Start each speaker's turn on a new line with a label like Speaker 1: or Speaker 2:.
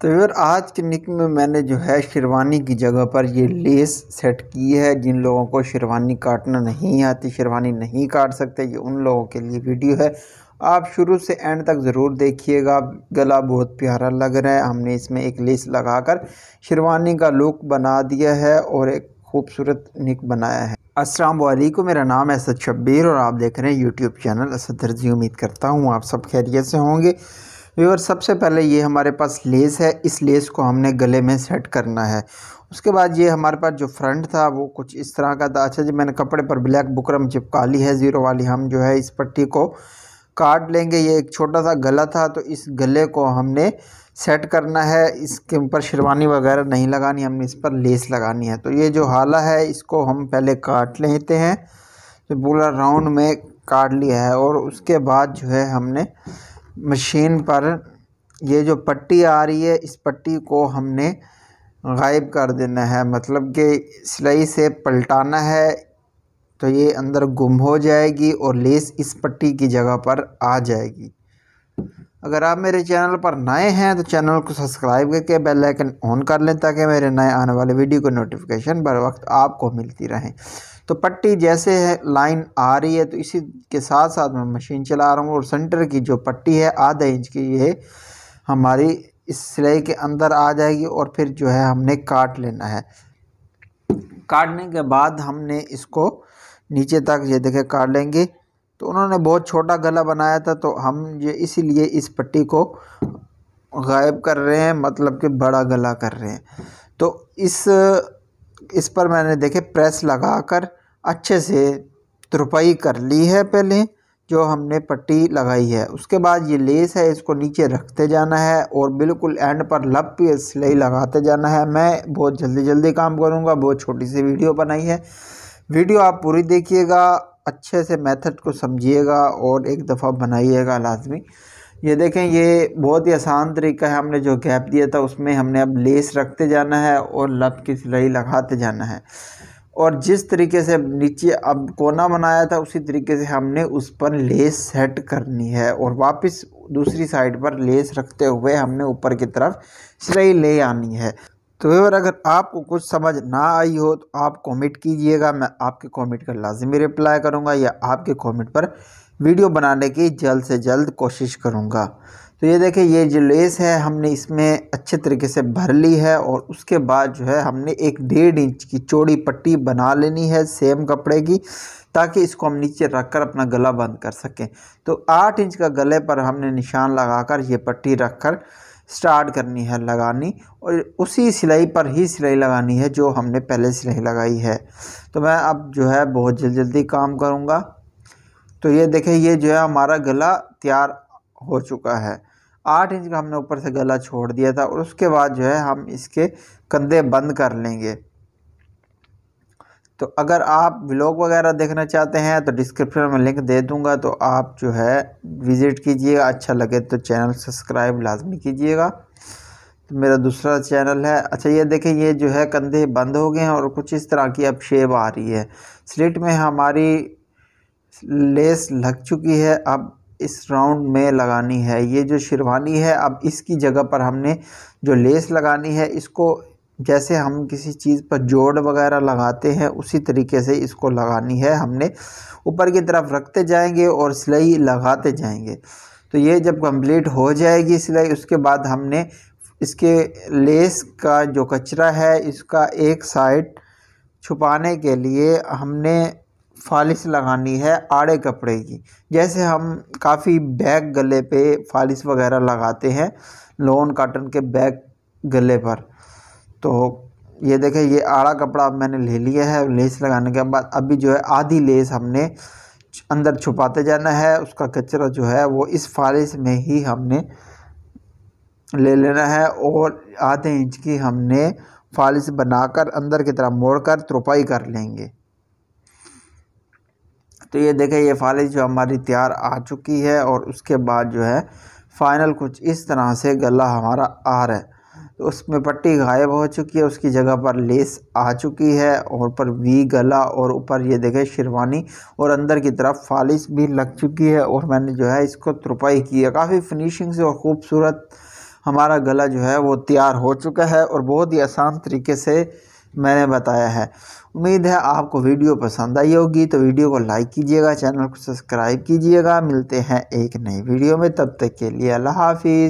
Speaker 1: तो यार, आज के निक में मैंने जो है शेरवानी की जगह पर ये लेस सेट की है। जिन लोगों को शेरवानी काटना नहीं आती, शेरवानी नहीं काट सकते, ये उन लोगों के लिए वीडियो है। आप शुरू से एंड तक ज़रूर देखिएगा। गला बहुत प्यारा लग रहा है। हमने इसमें एक लेस लगाकर शेरवानी का लुक बना दिया है और एक खूबसूरत निक बनाया है। अस्सलाम वालेकुम। मेरा नाम है असद शब्बीर और आप देख रहे हैं यूट्यूब चैनल। असद दर्जी, उम्मीद करता हूँ आप सब खैरियत से होंगे। व्यूअर, सबसे पहले ये हमारे पास लेस है। इस लेस को हमने गले में सेट करना है। उसके बाद ये हमारे पास जो फ्रंट था, वो कुछ इस तरह का था। अच्छा जी, मैंने कपड़े पर ब्लैक बुकरम चिपका ली है, ज़ीरो वाली हम जो है इस पट्टी को काट लेंगे। ये एक छोटा सा गला था तो इस गले को हमने सेट करना है। इसके ऊपर शेरवानी वगैरह नहीं लगानी, हमने इस पर लेस लगानी है। तो ये जो हाला है, इसको हम पहले काट लेते हैं। तो पूरा राउंड में काट लिया है और उसके बाद जो है हमने मशीन पर ये जो पट्टी आ रही है, इस पट्टी को हमने गायब कर देना है। मतलब कि सिलाई से पलटाना है तो ये अंदर गुम हो जाएगी और लेस इस पट्टी की जगह पर आ जाएगी। अगर आप मेरे चैनल पर नए हैं तो चैनल को सब्सक्राइब करके बेल आइकन ऑन कर लें, ताकि मेरे नए आने वाले वीडियो को नोटिफिकेशन बर वक्त आपको मिलती रहें। तो पट्टी जैसे है, लाइन आ रही है तो इसी के साथ साथ मैं मशीन चला रहा हूँ, और सेंटर की जो पट्टी है, आधा इंच की, ये हमारी इस सिलाई के अंदर आ जाएगी, और फिर जो है हमने काट लेना है। काटने के बाद हमने इसको नीचे तक, ये देखे, काट लेंगे। तो उन्होंने बहुत छोटा गला बनाया था तो हम ये इसीलिए इस पट्टी को गायब कर रहे हैं मतलब कि बड़ा गला कर रहे हैं। तो इस इस पर मैंने देखे प्रेस लगाकर अच्छे से तुरपाई कर ली है पहले, जो हमने पट्टी लगाई है। उसके बाद ये लेस है, इसको नीचे रखते जाना है और बिल्कुल एंड पर लब पे सिलाई लगाते जाना है। मैं बहुत जल्दी जल्दी काम करूँगा, बहुत छोटी सी वीडियो बनाई है। वीडियो आप पूरी देखिएगा। अच्छे से मेथड को समझिएगा और एक दफ़ा बनाइएगा लाजमी। ये देखें, ये बहुत ही आसान तरीका है, हमने जो गैप दिया था उसमें हमने अब लेस रखते जाना है और लब की सिलाई लगाते जाना है। और जिस तरीके से नीचे अब कोना बनाया था, उसी तरीके से हमने उस पर लेस सेट करनी है और वापस दूसरी साइड पर लेस रखते हुए हमने ऊपर की तरफ़ सिलाई ले आनी है। तो व्यवर, अगर आपको कुछ समझ ना आई हो तो आप कमेंट कीजिएगा। मैं आपके कमेंट का लाजमी रिप्लाई करूँगा या आपके कमेंट पर वीडियो बनाने की जल्द से जल्द कोशिश करूँगा। तो ये देखें ये जो लेस है, हमने इसमें अच्छे तरीके से भर ली है और उसके बाद जो है, हमने एक डेढ़ इंच की चौड़ी पट्टी बना लेनी है सेम कपड़े की, ताकि इसको हम नीचे रख कर अपना गला बंद कर सकें। तो आठ इंच का गले पर हमने निशान लगाकर ये पट्टी रख कर स्टार्ट करनी है लगानी और उसी सिलाई पर ही सिलाई लगानी है जो हमने पहले सिलाई लगाई है। तो मैं अब जो है बहुत जल्दी जल्दी काम करूँगा। तो ये देखें, ये जो है हमारा गला तैयार हो चुका है। आठ इंच का हमने ऊपर से गला छोड़ दिया था और उसके बाद जो है हम इसके कंधे बंद कर लेंगे। तो अगर आप व्लॉग वगैरह देखना चाहते हैं तो डिस्क्रिप्शन में लिंक दे दूँगा। तो आप जो है विज़िट कीजिएगा अच्छा लगे तो चैनल सब्सक्राइब लाजमी कीजिएगा। तो मेरा दूसरा चैनल है। अच्छा ये देखें, ये जो है, कंधे बंद हो गए हैं और कुछ इस तरह की अब शेप आ रही है। स्लिट में हमारी लेस लग चुकी है। अब इस राउंड में लगानी है। ये जो शेरवानी है, अब इसकी जगह पर हमने जो लेस लगानी है, इसको जैसे हम किसी चीज़ पर जोड़ वगैरह लगाते हैं, उसी तरीके से इसको लगानी है हमने। ऊपर की तरफ़ रखते जाएँगे और सिलाई लगाते जाएँगे। तो ये जब कंप्लीट हो जाएगी सिलाई, उसके बाद हमने इसके लेस का जो कचरा है, इसका एक साइड छुपाने के लिए हमने फालिस लगानी है आड़े कपड़े की। जैसे हम काफ़ी बैग गले पे फालिस वगैरह लगाते हैं, लोन काटन के बैग गले पर। तो ये देखें, ये आड़ा कपड़ा मैंने ले लिया है। लेस लगाने के बाद अभी जो है, आधी लेस हमने अंदर छुपाते जाना है। उसका कचरा जो है, वो इस फालिस में ही हमने ले लेना है और आधे इंच की हमने फालिस बनाकर अंदर की तरफ़ मोड़ कर त्रुपाई कर लेंगे। तो ये देखें, ये फालिज जो हमारी तैयार आ चुकी है और उसके बाद जो है, फ़ाइनल कुछ इस तरह से गला हमारा आ रहा है। तो उसमें पट्टी गायब हो चुकी है, उसकी जगह पर लेस आ चुकी है और ऊपर वी गला और ऊपर ये देखें शेरवानी और अंदर की तरफ़ फालिस भी लग चुकी है और मैंने जो है इसको त्रुपाई की है। काफ़ी फिनिशिंग से और ख़ूबसूरत हमारा गला जो है वो तैयार हो चुका है और बहुत ही आसान तरीके से मैंने बताया है। उम्मीद है आपको वीडियो पसंद आई होगी तो वीडियो को लाइक कीजिएगा, चैनल को सब्सक्राइब कीजिएगा। मिलते हैं एक नई वीडियो में, तब तक के लिए अल्लाह हाफिज़।